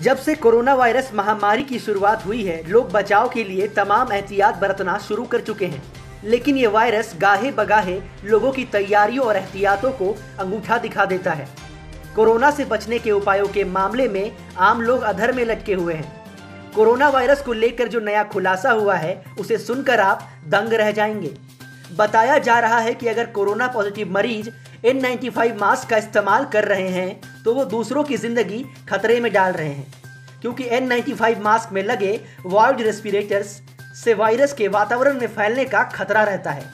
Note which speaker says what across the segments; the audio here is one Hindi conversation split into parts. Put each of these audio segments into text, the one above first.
Speaker 1: जब से कोरोना वायरस महामारी की शुरुआत हुई है, लोग बचाव के लिए तमाम एहतियात बरतना शुरू कर चुके हैं। लेकिन ये वायरस गाहे बगाहे लोगों की तैयारियों और एहतियातों को अंगूठा दिखा देता है। कोरोना से बचने के उपायों के मामले में आम लोग अधर में लटके हुए हैं। कोरोना वायरस को लेकर जो नया खुलासा हुआ है, उसे सुनकर आप दंग रह जाएँगे। बताया जा रहा है कि अगर कोरोना पॉजिटिव मरीज़ N95 मास्क का इस्तेमाल कर रहे हैं तो वो दूसरों की ज़िंदगी खतरे में डाल रहे हैं। क्योंकि N95 मास्क में लगे वॉल्ड रेस्पिरेटर्स से वायरस के वातावरण में फैलने का खतरा रहता है।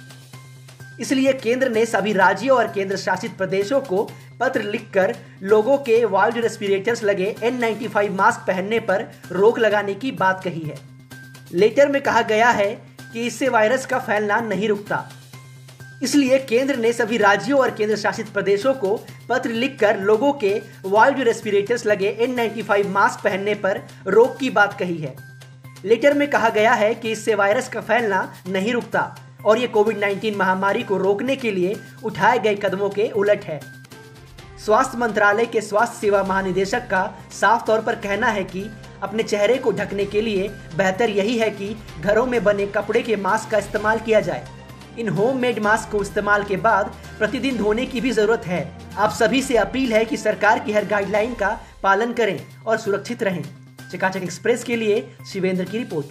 Speaker 1: इसलिए केंद्र ने सभी राज्यों और केंद्र शासित प्रदेशों को पत्र लिखकर लोगों के वाल्व रेस्पिरेटर्स लगे N95 मास्क पहनने पर रोक लगाने की बात कही है। लेटर में कहा गया है कि इससे वायरस का फैलना नहीं रुकता। इसलिए केंद्र ने सभी राज्यों और केंद्र शासित प्रदेशों को पत्र लिखकर लोगों के वाल्व रेस्पिरेटर्स लगे N95 मास्क पहनने पर रोक की बात कही है। लेटर में कहा गया है कि इससे वायरस का फैलना नहीं रुकता और ये कोविड 19 महामारी को रोकने के लिए उठाए गए कदमों के उलट है। स्वास्थ्य मंत्रालय के स्वास्थ्य सेवा महानिदेशक का साफ़ तौर पर कहना है कि अपने चेहरे को ढकने के लिए बेहतर यही है कि घरों में बने कपड़े के मास्क का इस्तेमाल किया जाए। इन होम मेड मास्क को इस्तेमाल के बाद प्रतिदिन धोने की भी ज़रूरत है। आप सभी से अपील है कि सरकार की हर गाइडलाइन का पालन करें और सुरक्षित रहें। चकाचक एक्सप्रेस के लिए शिवेंद्र की रिपोर्ट।